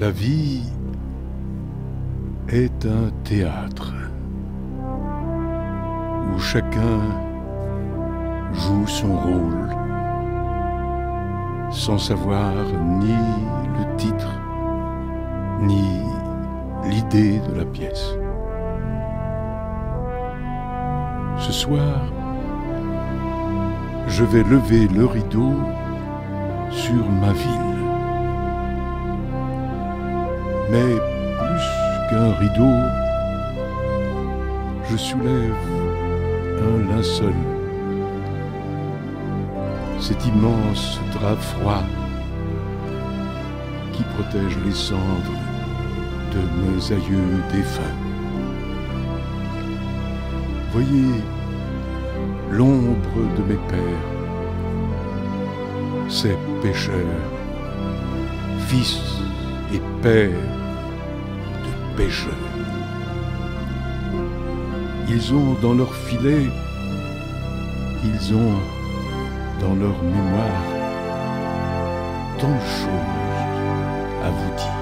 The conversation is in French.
La vie est un théâtre où chacun joue son rôle sans savoir ni le titre ni l'idée de la pièce. Ce soir, je vais lever le rideau sur ma ville. Mais plus qu'un rideau, je soulève un linceul. Cet immense drap froid qui protège les cendres de mes aïeux défunts. Voyez l'ombre de mes pères, ces pécheurs, fils et pères de pécheurs. Ils ont dans leur filet, ils ont dans leur mémoire tant de choses à vous dire.